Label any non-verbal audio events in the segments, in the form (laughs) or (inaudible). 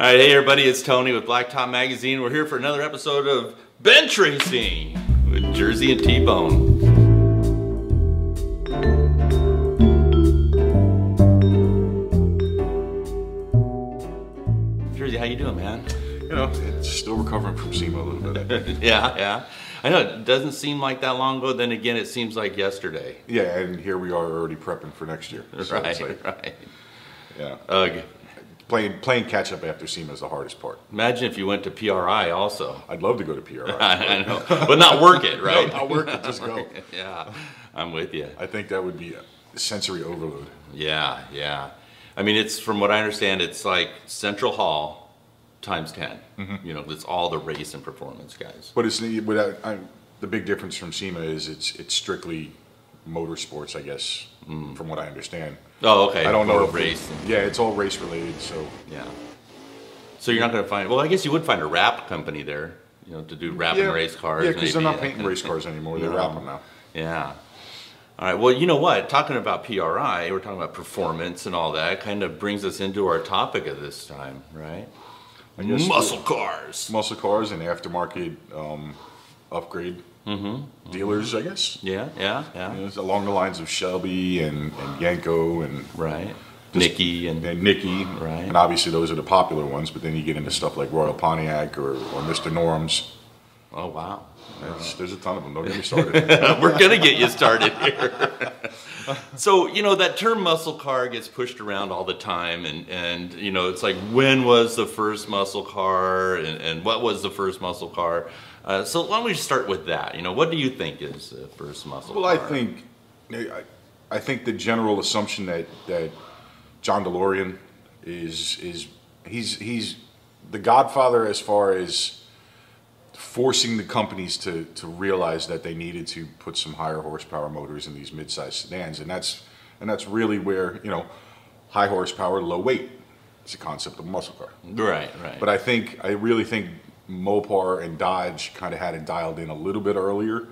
All right, hey everybody, it's Tony with Blacktop Magazine. We're here for another episode of Bench Racing with Jersey and T-Bone. Jersey, how you doing, man? You know, it's still recovering from SEMA a little bit. (laughs) yeah, yeah. I know it doesn't seem like that long ago. Then again, it seems like yesterday. yeah, and here we are already prepping for next year. (laughs) So right, like, right. yeah. Ugh. Playing playing catch up after SEMA is the hardest part. Imagine if you went to PRI also. I'd love to go to PRI. (laughs) I know, but not work it, (laughs) right? No, not work it, just go. (laughs) yeah, I'm with you. I think that would be a sensory overload. Yeah, yeah. I mean, it's from what I understand, it's like Central Hall times 10 mm-hmm. You know, it's all the race and performance guys. But it's the- without I, the big difference from SEMA is it's it's strictly motorsports, I guess, mm. from what I understand. Oh, okay. I don't know if race. and- Yeah, it's all race related. So yeah. So you're not going to find. Well, I guess you would find a wrap company there. You know, to do wrapping yeah, race cars. Yeah, because they're not painting race cars anymore. (laughs) They No. wrap them now. Yeah. All right. Well, you know what? Talking about PRI, we're talking about performance and all that. Kind of brings us into our topic of this time, right? Muscle cars. Muscle cars and aftermarket um, upgrade Mm-hmm. dealers, I guess. Yeah, yeah, yeah. You know, along the lines of Shelby and, and Yenko and, Right. Nickey and and Nickey. Right. And obviously those are the popular ones, but then you get into stuff like Royal Pontiac or, or Mr. Norm's. oh wow. There's, there's a ton of them. Don't get me (laughs) started. We're gonna get you started here. (laughs) (laughs) so you know that term muscle car gets pushed around all the time, and and you know it's like when was the first muscle car, and, and what was the first muscle car? Uh, so why don't we start with that? You know, what do you think is the first muscle well, I car? think I, I think the general assumption that, that John DeLorean is is he's he's the godfather as far as forcing the companies to, to realize that they needed to put some higher horsepower motors in these mid-sized sedans and that's and that's really where you know high horsepower low weight it's a concept of muscle car right, right. but I think I really think Mopar and Dodge kind of had it dialed in a little bit earlier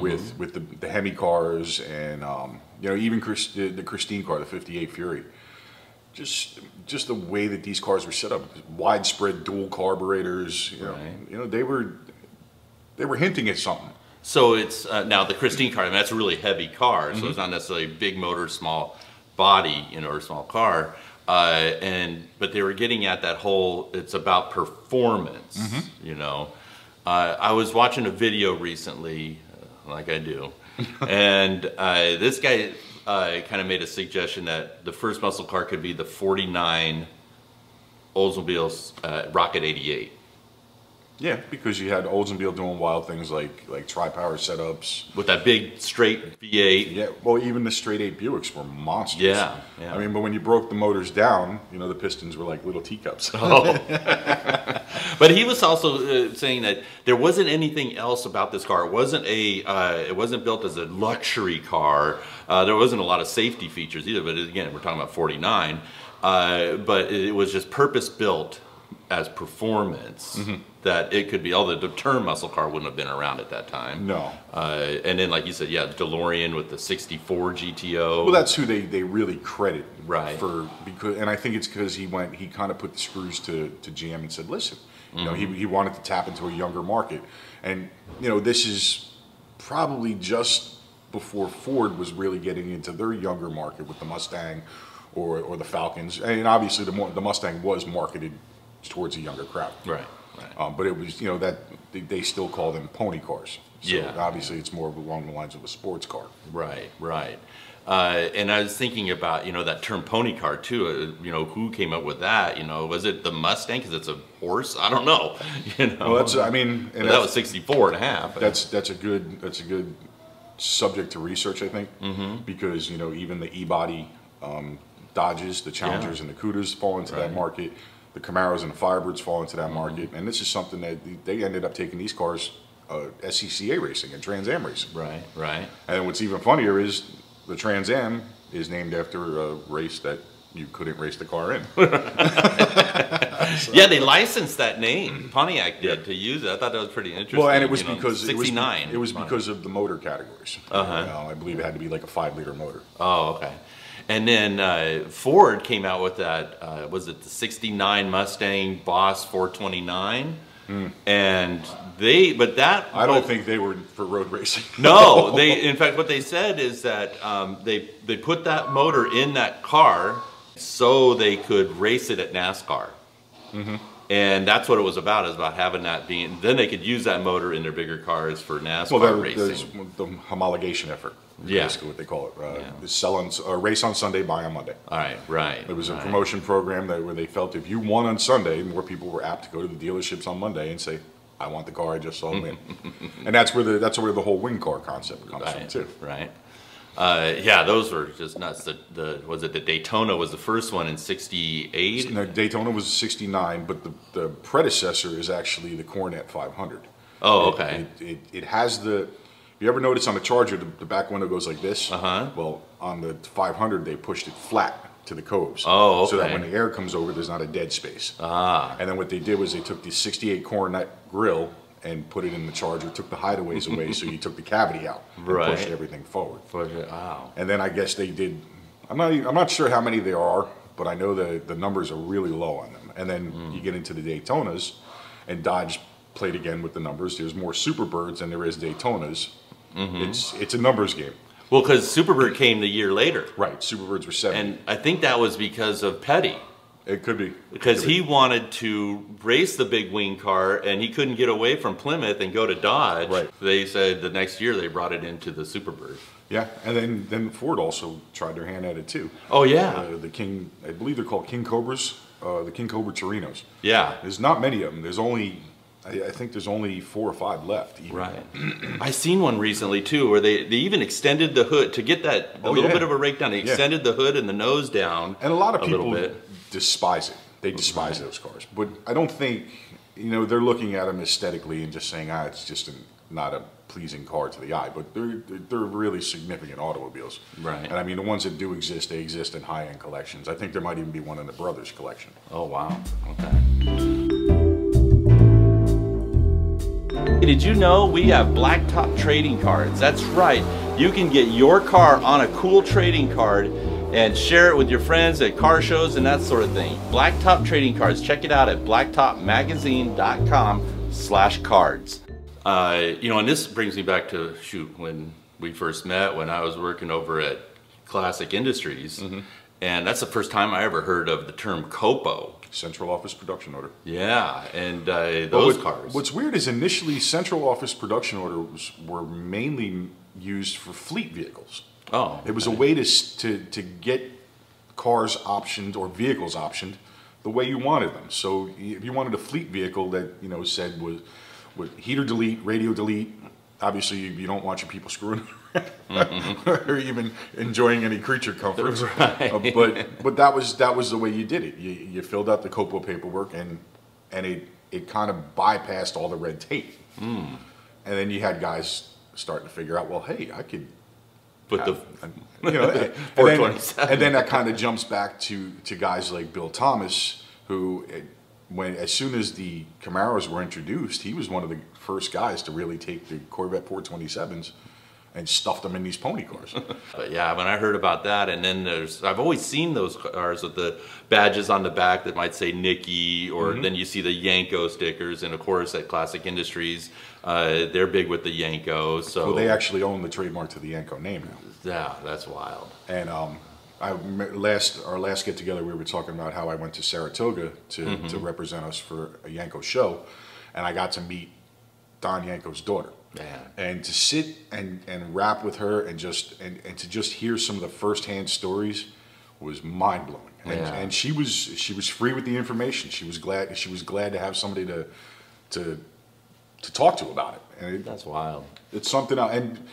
with with the, the Hemi cars and um, you know even Chris, the, the Christine car, the '58 Fury. Just just the way that these cars were set up, widespread dual carburetors. You know, Right. you know they were they were hinting at something. So it's uh, now the Christine car. I mean, that's a really heavy car, so it's not necessarily a big motor, small body, you know, or small car. Uh, and but they were getting at that whole. It's about performance, you know. Uh, I was watching a video recently, uh, like I do, (laughs) and uh, this guy uh, kind of made a suggestion that the first muscle car could be the '49 Oldsmobile uh, Rocket 88. Yeah, because you had Oldsmobile doing wild things like like tri-power setups. with that big straight V8. Yeah, well, even the straight eight Buicks were monsters. Yeah, yeah. I mean, but when you broke the motors down, you know, the pistons were like little teacups. (laughs) Oh. (laughs) but he was also uh, saying that there wasn't anything else about this car. It wasn't a. Uh, it wasn't built as a luxury car. Uh, there wasn't a lot of safety features either. But again, we're talking about 49. Uh, but it was just purpose built as performance. Mm-hmm. That it could be. Although the term muscle car wouldn't have been around at that time. No. Uh, and then, like you said, yeah, DeLorean with the 64 GTO. Well, that's who they, they really credit Right. for because, and I think it's because he went he kind of put the screws to, to GM and said, listen, you know, he, he wanted to tap into a younger market, and you know, this is probably just before Ford was really getting into their younger market with the Mustang or, or the Falcons, and obviously the the Mustang was marketed towards a younger crowd, right. Right. um, but it was you know that they, they still call them pony cars. So Yeah. obviously it's more along the lines of a sports car. Right, right. Uh, and I was thinking about, you know, that term pony car too. Uh, you know, who came up with that? You know, was it the Mustang because it's a horse? I don't know. (laughs) You know, Well, that's I mean, that was 64 and a half. That's that's a good that's a good subject to research, I think, mm-hmm. because you know even the e-body um, Dodges, the Challengers, and the Cudas fall into Right. that market. The Camaros and the Firebirds fall into that market, and this is something that they ended up taking these cars uh, SCCA racing and Trans Am racing. right, right. And what's even funnier is the Trans Am is named after a race that you couldn't race the car in. (laughs) Yeah, they licensed that name. Pontiac did to use it. I thought that was pretty interesting. Well, and it was you know, because it was, 69. it was because of the motor categories. Uh-huh. You know, I believe it had to be like a five liter motor. Oh, okay. And then uh, Ford came out with that, uh, was it the 69 Mustang Boss 429? And they, but that. I don't think they were for road racing. (laughs) No, (laughs) they, in fact, what they said is that um, they, they put that motor in that car so they could race it at NASCAR. And that's what it was about, is about having that being, then they could use that motor in their bigger cars for NASCAR Well, that, racing. the homologation effort. Yeah. Basically what they call it. Uh, Yeah. Sell on, uh, race on Sunday, buy on Monday. All right, right. It was a right. promotion program that where they felt if you won on Sunday, more people were apt to go to the dealerships on Monday and say, "I want the car I just saw win," (laughs) and that's where the that's where the whole win car concept comes from too. right. Uh, yeah, those were just nuts. The, the was it the Daytona was the first one in '68. Now, Daytona was '69, but the, the predecessor is actually the Coronet 500. Oh, It- okay. It, it, it has the. You ever notice on the Charger the, the back window goes like this? Uh-huh. Well, on the 500 they pushed it flat to the coves. Oh, So that when the air comes over, there's not a dead space. Ah, And then what they did was they took the 68 Coronet grill and put it in the Charger, took the hideaways away, so you took the cavity out and Right. pushed everything forward. for the- wow. And then I guess they did. I'm not. I'm not sure how many there are, but I know the the numbers are really low on them. And then Hmm. you get into the Daytonas, and Dodge played again with the numbers. There's more Superbirds than there is Daytonas. Mm-hmm. It's it's a numbers game, Well, because Superbird came the year later, right? Superbirds were seven. and I think that was because of Petty, it could be because Could be. he wanted to race the big wing car, and he couldn't get away from Plymouth and go to Dodge. Right. They said the next year they brought it into the Superbird. Yeah, and then then Ford also tried their hand at it too. Oh yeah, Uh, the King, I believe they're called King Cobras. Uh, the King Cobra Torinos. yeah. There's not many of them. There's only, I, I think there's only four or five left. even. Right. (clears throat) I seen one recently too, where they, they even extended the hood to get that a Oh, little yeah. bit of a rake down. They Yeah. extended the hood and the nose down. And a lot of people despise it. They despise those cars. But I don't think, you know, they're looking at them aesthetically and just saying, ah, it's just a, not a pleasing car to the eye. But they're, they're really significant automobiles. Right. And I mean, the ones that do exist, they exist in high-end collections. I think there might even be one in the Brothers collection. Oh wow. Okay. Hey, Did you know we have blacktop trading cards? That's right. You can get your car on a cool trading card and share it with your friends at car shows and that sort of thing. Blacktop trading cards. Check it out at blacktopmagazine.com slash cards. Uh, you know, and this brings me back to shoot when we first met when I was working over at Classic Industries. And that's the first time I ever heard of the term COPO. Central Office Production Order. Yeah, and uh, those what- cars. What's weird is initially Central Office Production Orders were mainly used for fleet vehicles. oh, It was a way to, to, to get cars optioned or vehicles optioned the way you wanted them. So if you wanted a fleet vehicle that, you know, said was, was heater delete, radio delete, obviously you, you don't want your people screwing around (laughs) or even enjoying any creature comforts. Right. Uh, but but that was that was the way you did it. You, you filled out the COPO paperwork and and it, it kind of bypassed all the red tape. Hmm. And then you had guys starting to figure out, well, hey, I could But the you know, (laughs) and, then, and then that kind of jumps back to, to guys like Bill Thomas, who, when as soon as the Camaros were introduced, he was one of the first guys to really take the Corvette 427s and stuff them in these pony cars. (laughs) But yeah, when I heard about that, and then there's, I've always seen those cars with the badges on the back that might say Nickey, or Mm-hmm. then you see the Yenko stickers, and of course at Classic Industries, uh, they're big with the Yenko. So well, they actually own the trademark to the Yenko name now. yeah, that's wild. And um, I last our last get together, we were talking about how I went to Saratoga to, to represent us for a Yenko show, and I got to meet Don Yenko's daughter. Yeah. And to sit and, and rap with her and just and, and to just hear some of the firsthand stories was mind blowing. And, Yeah. and she was she was free with the information. She was glad she was glad to have somebody to to to talk to about it. And it, That's wild. it's something I, and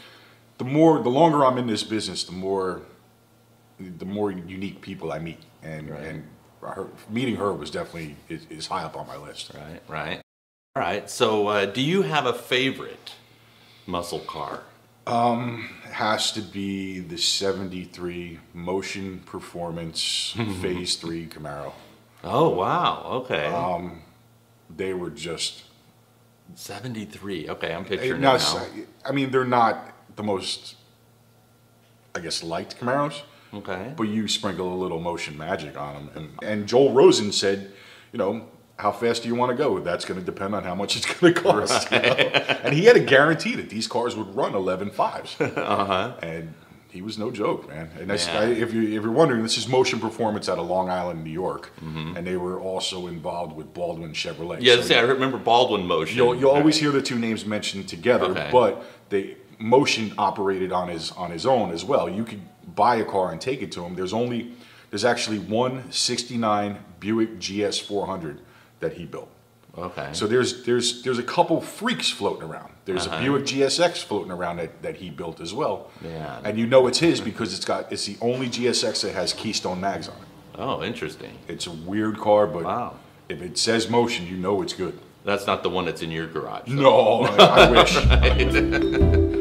the more the longer I'm in this business, the more the more unique people I meet, and Right. and her, meeting her was definitely is, is high up on my list. Right, right. All right. So, uh, do you have a favorite muscle car? It has to be the '73 Motion Performance (laughs) Phase Three Camaro. Oh wow. Okay. Um, They were just Seventy-three. Okay, I'm picturing now. it now. I mean, they're not the most, I guess, liked Camaros, Okay. but you sprinkle a little motion magic on them. And, and Joel Rosen said, you know, how fast do you want to go? That's going to depend on how much it's going (laughs) to cost. you know? And he had a guarantee that these cars would run 11 fives. (laughs) Uh-huh. And he was no joke, man. And Yeah. I, if, you, if you're wondering, this is Motion Performance out of Long Island, New York. Mm-hmm. And they were also involved with Baldwin Chevrolet. Yeah, So see, I remember Baldwin Motion. You'll, you'll always hear the two names mentioned together, Okay. but they motion operated on his on his own as well. You could buy a car and take it to him. There's only there's actually one 69 Buick GS 400 that he built. Okay. So there's there's there's a couple freaks floating around. There's Uh-huh. a Buick GSX floating around that, that he built as well. Yeah. And you know it's his because it's got it's the only GSX that has Keystone mags on it. oh, interesting. It's a weird car, but Wow. if it says motion, you know it's good. That's not the one that's in your garage. No, I, I wish. (laughs) (laughs)